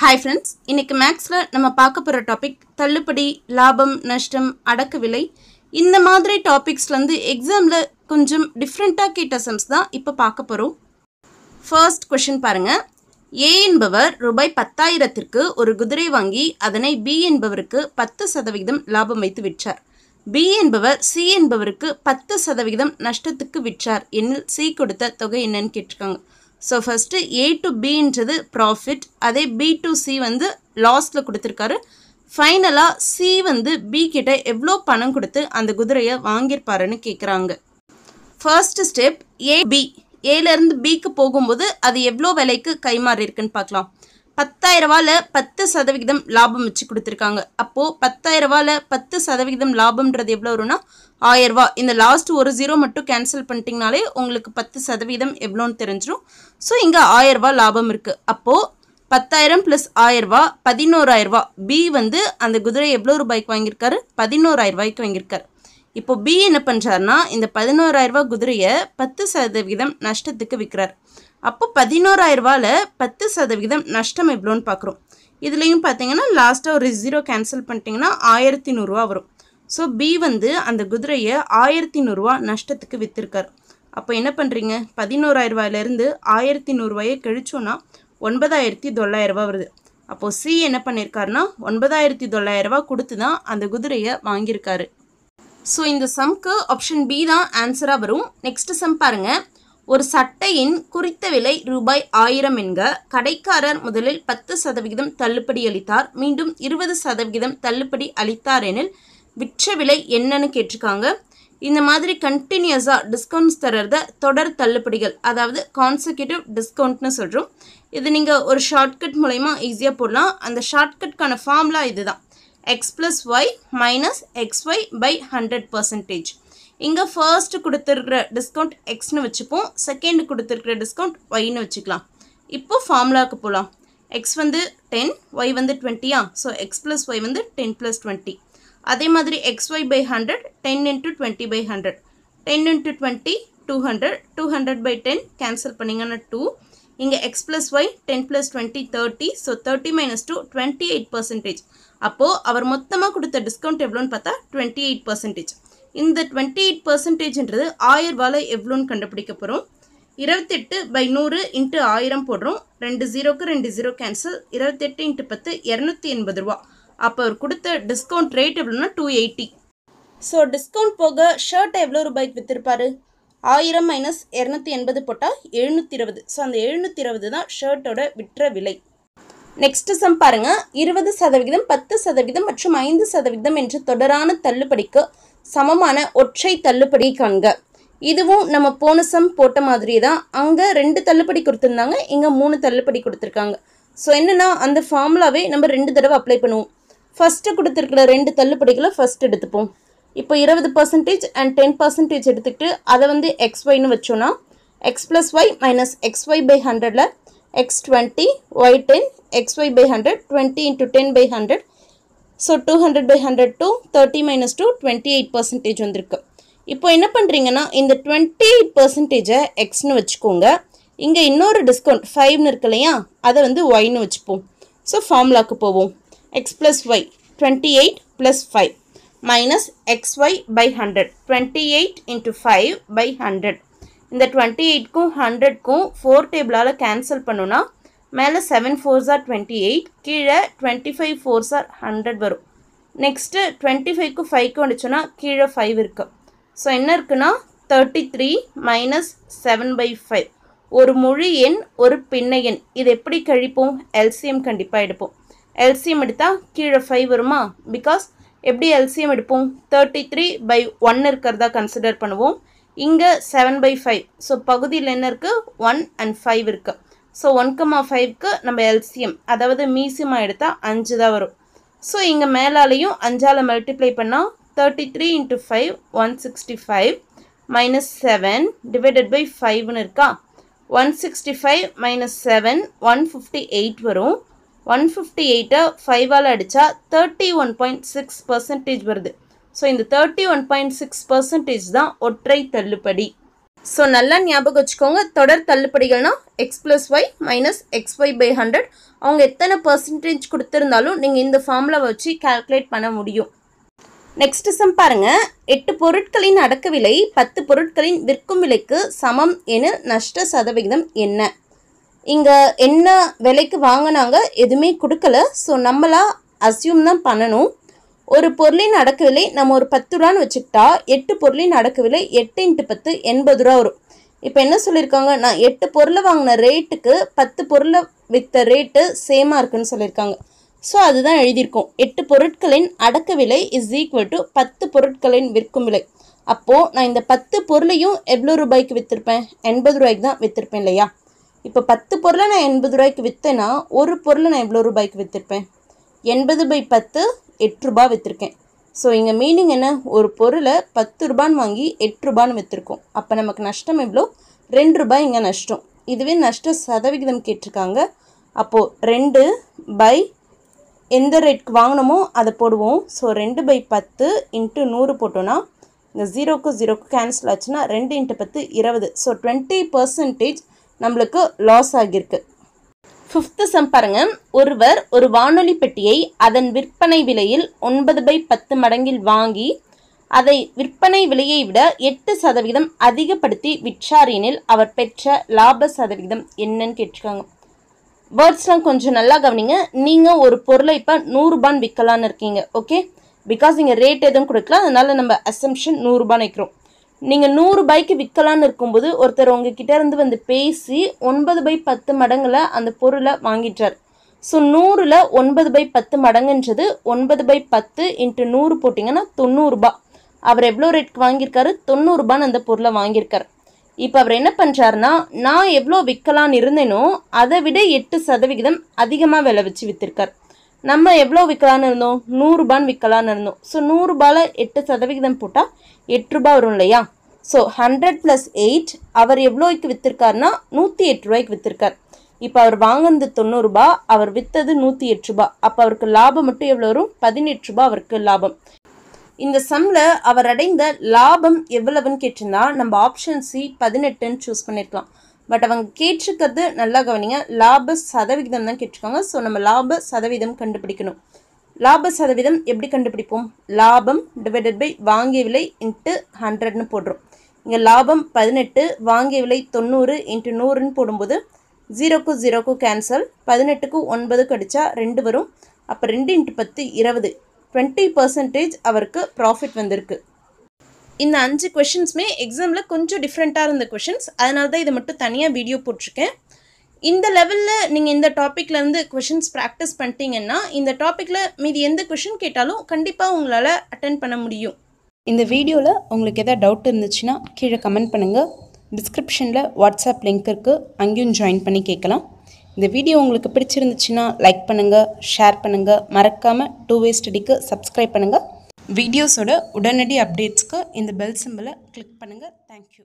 Hi friends இன்னைக்கு மேக்ஸில் நம்ம பார்க்க போகிற டாபிக் தள்ளுபடி லாபம் நஷ்டம் அடக்கு விலை. இந்த மாதிரி டாபிக்ஸ்லேருந்து எக்ஸாமில் கொஞ்சம் டிஃப்ரெண்ட்டாக கேட்ட சம்ஸ் தான் இப்போ பார்க்க போகிறோம் ஃபர்ஸ்ட் கொஷின் பாருங்கள் ஏ என்பவர் ரூபாய் பத்தாயிரத்திற்கு ஒரு குதிரை வாங்கி அதனை பி என்பவருக்கு பத்து சதவிகிதம் லாபம் வைத்து விற்றார். பி என்பவர் சி என்பவருக்கு பத்து சதவிகிதம் நஷ்டத்துக்கு விற்றார். என்னில் சி கொடுத்த தொகை என்னன்னு கேட்டிருக்காங்க. ஸோ ஃபஸ்ட்டு ஏ டு பின்றது ப்ராஃபிட் அதே பி டு சி வந்து லாஸ்ட்டில் கொடுத்துருக்காரு. ஃபைனலாக சி வந்து பி கிட்ட எவ்வளோ பணம் கொடுத்து அந்த குதிரையை வாங்கியிருப்பாருன்னு கேட்குறாங்க ஃபர்ஸ்ட் ஸ்டெப் ஏ பி ஏலேருந்து பிக்கு போகும்போது அது எவ்வளோ விலைக்கு கைமாறி இருக்குன்னு பார்க்கலாம். பத்தாயிரம் ரூபாயில் பத்து சதவிகிதம் லாபம் வச்சு கொடுத்துருக்காங்க. அப்போது பத்தாயிரம் ரூபாயில் பத்து சதவிகிதம் லாபம்ன்றது எவ்வளோ வரும்னா ஆயிரரூபா இந்த லாஸ்ட் ஒரு ஜீரோ மட்டும் கேன்சல் பண்ணிட்டீங்கனாலே உங்களுக்கு பத்து சதவீதம் எவ்வளோன்னு தெரிஞ்சிடும் ஸோ இங்கே ஆயிரரூபா லாபம் இருக்குது அப்போது பத்தாயிரம் ப்ளஸ் ஆயிரரூபா பதினோராயிரரூபா பி வந்து அந்த குதிரை எவ்வளோ ரூபாய்க்கு வாங்கியிருக்காரு? பதினோராயிரம் ரூபாய்க்கு வாங்கியிருக்காரு. இப்போ பி என்ன பண்ணுறாருனா இந்த பதினோராயிரரூபா குதிரையை பத்து சதவிகிதம் நஷ்டத்துக்கு விற்கிறார். அப்போ பதினோராயிரரூபாவில் பத்து சதவிகிதம் நஷ்டம் எவ்வளோன்னு பார்க்குறோம். இதுலேயும் பார்த்தீங்கன்னா லாஸ்ட்டாக ஒரு ஜீரோ கேன்சல் பண்ணிட்டீங்கன்னா ஆயிரத்தி நூறுரூவா வரும். ஸோ பி வந்து அந்த குதிரையை ஆயிரத்தி நூறுரூவா நஷ்டத்துக்கு விற்றுருக்கார் அப்போ என்ன பண்ணுறீங்க பதினோராயிரரூபாயிலேருந்து ஆயிரத்தி நூறுரூவாயை கழிச்சோன்னா ஒன்பதாயிரத்தி தொள்ளாயிரரூபா வருது. அப்போது சி என்ன பண்ணியிருக்காருன்னா ஒன்பதாயிரத்தி தொள்ளாயிரரூபா கொடுத்து தான் அந்த குதிரையை வாங்கியிருக்காரு. ஸோ இந்த சம்க்கு ஆப்ஷன் பி தான் ஆன்சராக வரும். நெக்ஸ்ட் சம் பாருங்கள் ஒரு சட்டையின் குறித்த விலை ரூபாய் ஆயிரம் என்க கடைக்காரர் முதலில் பத்து சதவிகிதம் தள்ளுபடி அளித்தார். மீண்டும் இருபது சதவிகிதம் தள்ளுபடி அளித்தார் எனில் விற்ற விலை என்னன்னு கேட்டிருக்காங்க. இந்த மாதிரி கண்டினியூஸாக டிஸ்கவுண்ட்ஸ் தர்றத தொடர் தள்ளுபடிகள் அதாவது கான்செக்யூட்டிவ் டிஸ்கவுண்ட்னு சொல்கிறோம் இது நீங்கள் ஒரு ஷார்ட்கட் மூலயமா ஈஸியாக போடலாம். அந்த ஷார்ட்கட்கான ஃபார்முலா இதுதான். X plus Y minus X Y by hundred percentage இங்கே ஃபர்ஸ்ட் கொடுத்துருக்கிற டிஸ்கவுண்ட் எக்ஸ்னு வச்சுப்போம். செகண்ட் கொடுத்துருக்குற டிஸ்கவுண்ட் ஒய்னு வச்சுக்கலாம். இப்போ ஃபார்முலாவுக்கு போகலாம் எக்ஸ் வந்து டென் ஒய் வந்து டுவெண்ட்டியா ஸோ எக்ஸ் ப்ளஸ் ஒய் வந்து டென் ப்ளஸ் டுவெண்ட்டி அதே மாதிரி X Y by hundred ten into twenty by hundred ten into twenty two hundred two hundred by ten cancel பண்ணிங்கன்னா டூ இங்கே X plus Y ten plus twenty thirty so thirty minus two twenty eight percentage அப்போது அவர் மொத்தமாக கொடுத்த discount எவ்வளோன்னு பார்த்தா twenty eight percentage இந்த twenty eight பர்சன்டேஜ்ன்றது ஆயிரம் எவ்வளோன்னு கண்டுபிடிக்க போகிறோம் இருபத்தெட்டு பை நூறு இன்ட்டு ஆயிரம் போடுறோம். ரெண்டு ஜீரோக்கு ரெண்டு ஜீரோ கேன்சல் இருபத்தெட்டு இன்ட்டு பத்து இரநூத்தி எண்பது ரூபா. அப்போ அவர் கொடுத்த டிஸ்கவுண்ட் ரேட் எவ்வளோன்னா டூ எயிட்டி ஸோ டிஸ்கவுண்ட் போக ஷர்ட் எவ்வளோ ரூபாய்க்கு விற்றுருப்பாரு ஆயிரம் மைனஸ் இரநூத்தி எண்பது போட்டால் எழுநூற்றி இருபது. ஸோ அந்த எழுநூற்றி இருபது தான் ஷர்ட்டோட விற்ற விலை. நெக்ஸ்ட் சம் பாருங்க. இருபது சதவிகிதம் பத்து சதவிகிதம் மற்றும் ஐந்து சதவிகிதம் என்ற தொடரான தள்ளுபடிக்கு சமமான ஒற்றை தள்ளுபடி காண்க. இதுவும் நம்ம போன சம் போட்ட மாதிரியே தான் அங்கே ரெண்டு தள்ளுபடி கொடுத்துருந்தாங்க இங்கே மூணு தள்ளுபடி கொடுத்துருக்காங்க. ஸோ என்னென்னா அந்த ஃபார்முலாவே நம்ம ரெண்டு தடவை அப்ளை பண்ணுவோம். ஃபஸ்ட்டு கொடுத்துருக்கிற ரெண்டு தள்ளுபடிகளை ஃபஸ்ட் எடுத்துப்போம். இப்போ இருபது பர்சன்டேஜ் அண்ட் டென் பர்சன்டேஜ் எடுத்துக்கிட்டு அதை வந்து எக்ஸ் ஒய்னு வச்சோன்னா X plus Y minus X Y by ஹண்ட்ரடில் X twenty Y ten X Y by hundred twenty into ten by hundred so two hundred by hundred two thirty minus two twenty eight percentage வந்திருக்கு. இப்போ என்ன பண்ணுறீங்கன்னா இந்த twenty eight பர்சன்டேஜை எக்ஸ்னு வச்சுக்கோங்க. இங்கே இன்னொரு டிஸ்கவுண்ட் ஃபைவ்னு இருக்கு இல்லையா? அதை வந்து ஒய்னு வச்சுப்போம். ஸோ ஃபார்முலாக்கு போவோம். X plus Y twenty eight plus five minus X Y by hundred twenty eight into five by hundred இந்த டுவெண்ட்டி எயிட்க்கும் ஹண்ட்ரட்க்கும் ஃபோர் டேபிளால் கேன்சல் பண்ணோன்னா மேலே seven fours are twenty eight கீழே twenty five fours are hundred வரும் next twenty ஃபைவ்க்கு ஃபைவ்க்கு வந்துச்சுன்னா கீழே ஃபைவ் இருக்குது ஸோ என்ன இருக்குன்னா thirty three minus seven by five ஒரு முழு எண் ஒரு பின்ன எண். இது எப்படி கழிப்போம்? எல்சிஎம் கண்டிப்பாக எடுப்போம். எல்சிஎம் எடுத்தால் கீழே ஃபைவ் வருமா? பிகாஸ் எப்படி எல்சிஎம் எடுப்போம்? தேர்ட்டி த்ரீ பை ஒன் இருக்கிறதா கன்சிடர் பண்ணுவோம். இங்கே செவன் பை ஃபைவ் ஸோ பகுதியில் என்ன இருக்குது ஒன் அண்ட் ஃபைவ் இருக்குது ஸோ ஒன் கம்மா ஃபைவ்க்கு நம்ம எல்சிஎம் அதாவது மீசியமாக எடுத்தால் அஞ்சு தான் வரும். ஸோ இங்கே மேலாலையும் அஞ்சால் மல்டிப்ளை பண்ணால் thirty three into five one sixty five minus seven divided by ஃபைவ்னு இருக்கா? One sixty five minus seven one fifty eight வரும். ஒன் ஃபிஃப்டி எயிட்டை ஃபைவால் அடித்தா thirty one point six percentage வருது. ஸோ இந்த thirty one point six percentage தான் ஒற்றை தள்ளுபடி. ஸோ நல்லா ஞாபகம் வச்சுக்கோங்க. தொடர் தள்ளுபடிகள்னா X plus Y minus X Y by hundred அவங்க எத்தனை பர்சன்டேஜ் கொடுத்துருந்தாலும் நீங்கள் இந்த ஃபார்மில் வச்சு கால்குலேட் பண்ண முடியும். நெக்ஸ்ட் சம் பாருங்கள் எட்டு பொருட்களின் அடக்க விலை பத்து பொருட்களின் விற்கும் விலைக்கு சமம் என நஷ்ட சதவிகிதம் என்ன? இங்கே என்ன விலைக்கு வாங்கினாங்க எதுவுமே கொடுக்கல. ஸோ நம்மளாக அசியூம் தான் பண்ணணும். ஒரு பொருளின் அடக்க விலை நம்ம ஒரு பத்து ரூபான்னு வச்சுக்கிட்டா எட்டு பொருளின் அடக்க விலை எட்டு இன்ட்டு பத்து எண்பது ரூபா வரும். இப்போ என்ன சொல்லியிருக்காங்க? நான் எட்டு பொருளை வாங்கின ரேட்டுக்கு பத்து பொருளை விற்ற ரேட்டு சேமாக இருக்குன்னு சொல்லியிருக்காங்க. ஸோ அதுதான் எழுதியிருக்கோம். எட்டு பொருட்களின் அடக்க விலை இஸ் ஈக்குவல் டு பத்து பொருட்களின் விற்கும் விலை. அப்போது நான் இந்த பத்து பொருளையும் எவ்வளோ ரூபாய்க்கு விற்றுருப்பேன் எண்பது ரூபாய்க்கு தான் விற்றுருப்பேன் இல்லையா? இப்போ பத்து பொருளை நான் எண்பது ரூபாய்க்கு விற்றேன்னா ஒரு பொருளை நான் எவ்வளோ ரூபாய்க்கு விற்றுருப்பேன் எண்பது பை பத்து எட்டு ரூபாய் விற்றுருக்கேன் ஸோ இங்கே மீனிங் என்ன? ஒரு பொருளை பத்து ரூபான்னு வாங்கி எட்டு ரூபான்னு விற்றுருக்கோம் அப்போ நமக்கு நஷ்டம் எவ்வளோ? ரெண்டு ரூபாய் இங்கே நஷ்டம். இதுவே நஷ்ட சதவிகிதம் கேட்டிருக்காங்க. அப்போது ரெண்டு பை எந்த ரேட்க்கு வாங்கினோமோ அதை போடுவோம். ஸோ ரெண்டு பை பத்து இன்ட்டு நூறு போட்டோன்னா இந்த ஜீரோக்கு ஜீரோக்கு கேன்சல் ஆச்சுன்னா ரெண்டு இன்ட்டு பத்து இருபது. ஸோ டுவெண்ட்டி பர்சன்டேஜ் நம்மளுக்கு லாஸ் ஆகியிருக்கு. ஃபிஃப்த்து சம் பாருங்க. ஒருவர் ஒரு வானொலி பெட்டியை அதன் விற்பனை விலையில் ஒன்பது பை பத்து மடங்கில் வாங்கி அதை விற்பனை விலையை விட எட்டு சதவிகிதம் அதிகப்படுத்தி விற்றார் எனில் அவர் பெற்ற லாப சதவிகிதம் என்னன்னு கேட்டிருக்காங்க. வேர்ட்ஸ்லாம் கொஞ்சம் நல்லா கவனிங்க. நீங்கள் ஒரு பொருளை இப்போ நூறுரூபான்னு விற்கலான்னு இருக்கீங்க ஓகே பிகாஸ் இங்கே ரேட் எதுவும் கொடுக்கல. அதனால் நம்ம அசம்ஷன் நூறுரூபான்னு வைக்கிறோம். நீங்கள் நூறுரூபாய்க்கு விற்கலான்னு இருக்கும்போது ஒருத்தர் உங்ககிட்ட இருந்து வந்து பேசி ஒன்பது பை பத்து மடங்கில் அந்த பொருளை வாங்கிட்டார். ஸோ நூறில் ஒன்பது பை பத்து மடங்குன்றது ஒன்பது பை பத்து இன்ட்டு நூறு போட்டிங்கன்னா தொண்ணூறுபா அவர் எவ்வளோ ரேட்க்கு வாங்கியிருக்காரு? தொண்ணூறுபான்னு அந்த பொருளை வாங்கியிருக்கார். இப்போ அவர் என்ன பண்ணுறாருன்னா நான் எவ்வளோ விற்கலான்னு இருந்தேனோ அதை விட எட்டு சதவிகிதம் அதிகமாக விலை வச்சு விற்றுருக்கார் நம்ம எவ்வளோ விற்கலான்னு இருந்தோம்? நூறுரூபான்னு விற்கலான்னு இருந்தோம். ஸோ நூறுரூபாவில் எட்டு சதவிகிதம் போட்டால் எட்டுரூபா வரும் இல்லையா? ஸோ ஹண்ட்ரட் ப்ளஸ் எயிட் அவர் எவ்வளோக்கு விற்றுருக்காருனா நூற்றி எட்டு ரூபாய்க்கு விற்றுருக்கார் இப்போ அவர் வாங்கினது தொண்ணூறுரூபா அவர் விற்றது நூற்றி எட்டு ரூபா. அப்போ அவருக்கு லாபம் மட்டும் எவ்வளோ வரும்? பதினெட்டு ரூபா அவருக்கு லாபம். இந்த சம்மில் அவர் அடைந்த லாபம் எவ்வளவுன்னு கேட்டிருந்தா நம்ம ஆப்ஷன் சி பதினெட்டுன்னு சூஸ் பண்ணியிருக்கலாம் பட் அவங்க கேட்டிருக்கிறது நல்லா கவனிங்க. லாப சதவிகிதம் தான் கேட்டிருக்காங்க. ஸோ நம்ம லாப சதவீதம் கண்டுபிடிக்கணும். லாப சதவீதம் எப்படி கண்டுபிடிப்போம்? லாபம் டிவைடட் பை வாங்கிய விலை இன்ட்டு ஹண்ட்ரட்னு போடுறோம். இங்கே லாபம் பதினெட்டு வாங்கிய விலை தொண்ணூறு இன்ட்டு நூறுன்னு போடும்போது ஜீரோக்கு ஜீரோக்கு கேன்சல் பதினெட்டுக்கு ஒன்பது கடிச்சா ரெண்டு வரும். அப்போ ரெண்டு இன்ட்டு பத்து இருபது. டுவெண்ட்டி பர்சன்டேஜ் அவருக்கு ப்ராஃபிட் வந்திருக்கு. இந்த அஞ்சு கொஷின்ஸுமே எக்ஸாமில் கொஞ்சம் டிஃப்ரெண்ட்டாக இருந்த கொஷின்ஸ் அதனால தான் இதை மட்டும் தனியாக வீடியோ போட்டிருக்கேன். இந்த லெவலில் நீங்கள் இந்த டாப்பிக்கில் இருந்து கொஷின்ஸ் ப்ராக்டிஸ் பண்ணிட்டீங்கன்னா இந்த டாப்பிக்கில் மீதி எந்த கொஷின் கேட்டாலும் கண்டிப்பாக உங்களால் அட்டன் பண்ண முடியும். இந்த வீடியோவில் உங்களுக்கு எதாவது டவுட் இருந்துச்சுன்னா கீழே கமெண்ட் பண்ணுங்கள் டிஸ்கிரிப்ஷனில் வாட்ஸ்அப் லிங்க் இருக்குது அங்கேயும் ஜாயின் பண்ணி கேட்கலாம். இந்த வீடியோ உங்களுக்கு பிடிச்சிருந்துச்சுன்னா லைக் பண்ணுங்கள் ஷேர் பண்ணுங்கள் மறக்காமல் டூ வே ஸ்டடிக்கு சப்ஸ்கிரைப் பண்ணுங்கள் வீடியோஸோட உடனடி அப்டேட்ஸ்க்கு இந்த பெல் சிம்பிளை கிளிக் பண்ணுங்கள் தேங்க்யூ